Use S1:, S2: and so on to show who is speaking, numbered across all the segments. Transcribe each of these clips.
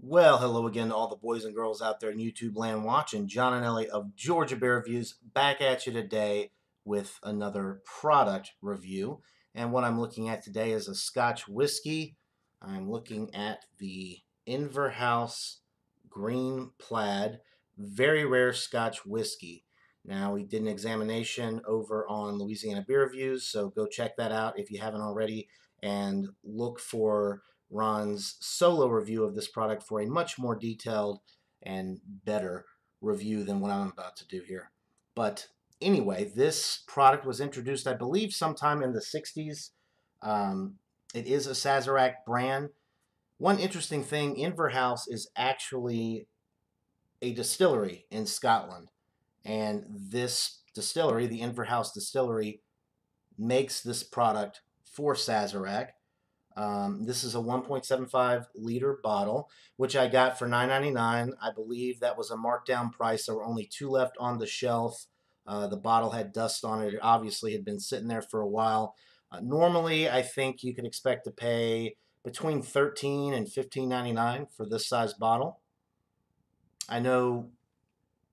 S1: Well, hello again to all the boys and girls out there in YouTube land watching. John Anile of Georgia Beer Reviews back at you today with another product review. And what I'm looking at today is a Scotch whiskey. I'm looking at the Inver House Green Plaid, very rare Scotch whiskey. Now, we did an examination over on Louisiana Beer Reviews, so go check that out if you haven't already and look for Ron's solo review of this product for a much more detailed and better review than what I'm about to do here. But anyway, this product was introduced, I believe, sometime in the 60s. Um, it is a Sazerac brand. One interesting thing, Inver House is actually a distillery in Scotland. And this distillery, the Inver House Distillery, makes this product for Sazerac. Um, this is a 1.75 liter bottle, which I got for $9.99. I believe that was a markdown price. There were only two left on the shelf. Uh, the bottle had dust on it. It obviously had been sitting there for a while. Uh, normally, I think you could expect to pay between 13 and $15.99 for this size bottle. I know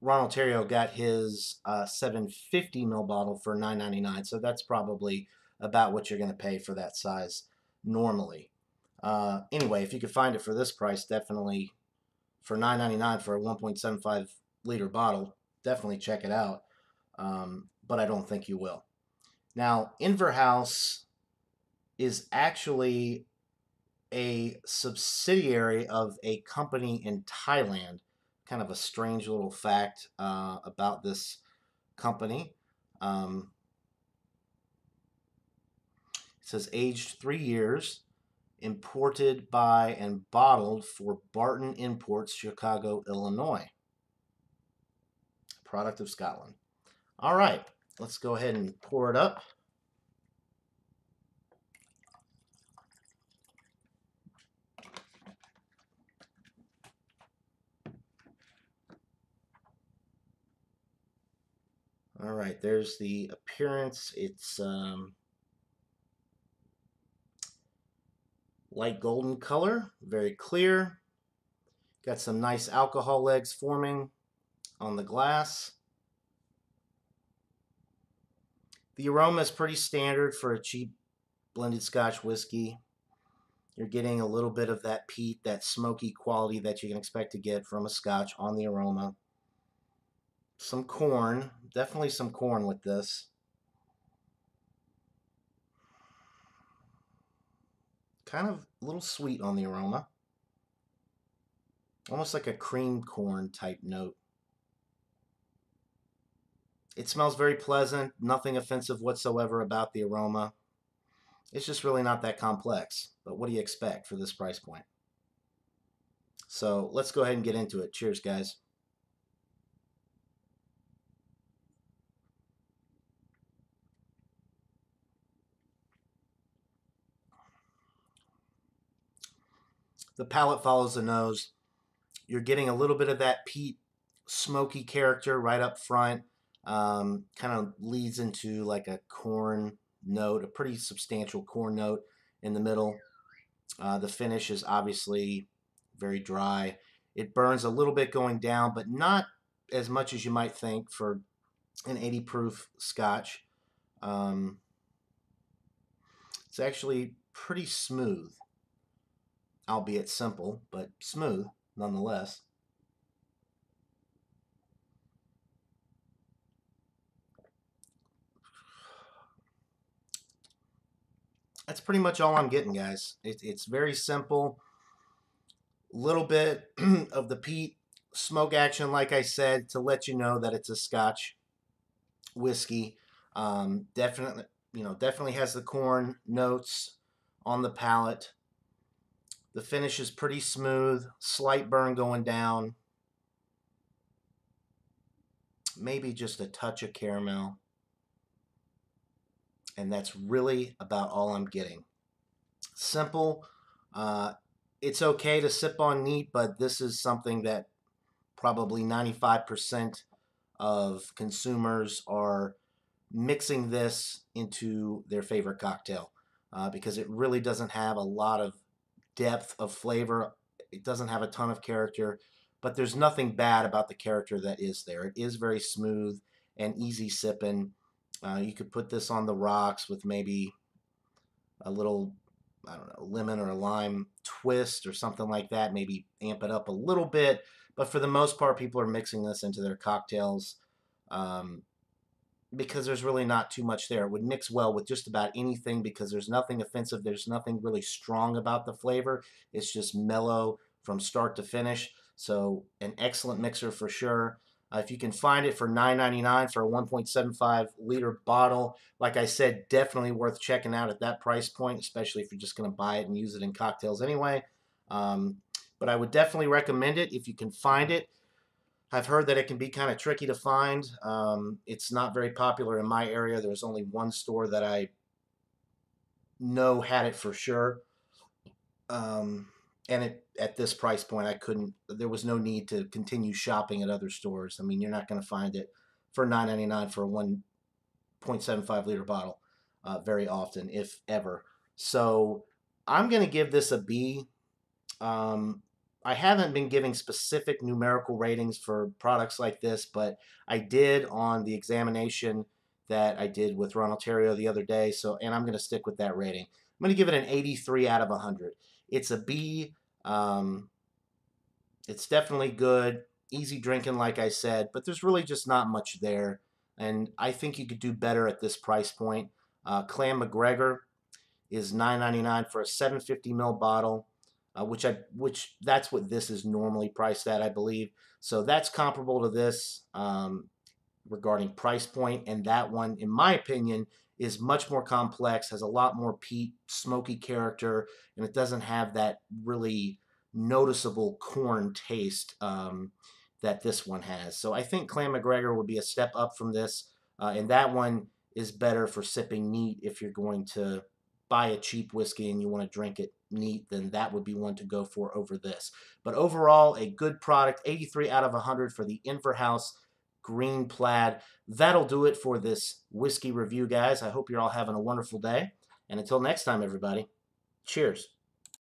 S1: Ronald Terrio got his uh, 750 ml bottle for $9.99, so that's probably about what you're going to pay for that size normally. Uh, anyway, if you could find it for this price, definitely for $9.99 for a 1.75 liter bottle, definitely check it out. Um, but I don't think you will. Now, Inver House is actually a subsidiary of a company in Thailand. Kind of a strange little fact uh, about this company. Um, it says aged three years, imported by and bottled for Barton Imports, Chicago, Illinois. Product of Scotland. All right, let's go ahead and pour it up. All right, there's the appearance. It's um, light golden color, very clear. Got some nice alcohol legs forming on the glass. The aroma is pretty standard for a cheap blended Scotch whiskey. You're getting a little bit of that peat, that smoky quality that you can expect to get from a Scotch on the aroma. Some corn, definitely some corn with this. Kind of a little sweet on the aroma. Almost like a cream corn type note. It smells very pleasant, nothing offensive whatsoever about the aroma. It's just really not that complex. But what do you expect for this price point? So let's go ahead and get into it. Cheers, guys. The palate follows the nose. You're getting a little bit of that peat smoky character right up front. Um, kind of leads into like a corn note, a pretty substantial corn note in the middle. Uh, the finish is obviously very dry. It burns a little bit going down, but not as much as you might think for an 80 proof scotch. Um, it's actually pretty smooth albeit simple, but smooth nonetheless. That's pretty much all I'm getting, guys. It, it's very simple. Little bit of the peat smoke action, like I said, to let you know that it's a Scotch whiskey. Um, definitely, you know, definitely has the corn notes on the palate. The finish is pretty smooth, slight burn going down. Maybe just a touch of caramel. And that's really about all I'm getting. Simple. Uh, it's okay to sip on neat, but this is something that probably 95% of consumers are mixing this into their favorite cocktail uh, because it really doesn't have a lot of depth of flavor it doesn't have a ton of character, but there's nothing bad about the character that is there. It is very smooth and easy sipping. Uh, you could put this on the rocks with maybe a little, I don't know, lemon or lime twist or something like that. Maybe amp it up a little bit. But for the most part, people are mixing this into their cocktails um, because there's really not too much there. It would mix well with just about anything because there's nothing offensive. There's nothing really strong about the flavor. It's just mellow from start to finish. So an excellent mixer for sure. Uh, if you can find it for $9.99 for a 1.75 liter bottle, like I said, definitely worth checking out at that price point, especially if you're just going to buy it and use it in cocktails anyway. Um, but I would definitely recommend it if you can find it. I've heard that it can be kind of tricky to find. Um, it's not very popular in my area. There's only one store that I know had it for sure. Um, and it, at this price point, I couldn't. There was no need to continue shopping at other stores. I mean, you're not going to find it for $9.99 for a 1.75 liter bottle uh, very often, if ever. So I'm going to give this a B. Um, I haven't been giving specific numerical ratings for products like this, but I did on the examination that I did with Ron Ontario the other day. So, and I'm going to stick with that rating. I'm going to give it an 83 out of 100. It's a B. Um, it's definitely good, easy drinking, like I said, but there's really just not much there. And I think you could do better at this price point. Uh, Clan MacGregor is $9.99 for a 750 ml bottle uh, which I which that's what this is normally priced at, I believe. So that's comparable to this um, regarding price point, and that one, in my opinion, is much more complex, has a lot more peat, smoky character, and it doesn't have that really noticeable corn taste um, that this one has. So I think Clan MacGregor would be a step up from this, uh, and that one is better for sipping neat if you're going to buy a cheap whiskey and you want to drink it neat, then that would be one to go for over this. But overall, a good product, 83 out of 100 for the Inver House Green Plaid. That'll do it for this whiskey review, guys. I hope you're all having a wonderful day. And until next time, everybody, cheers.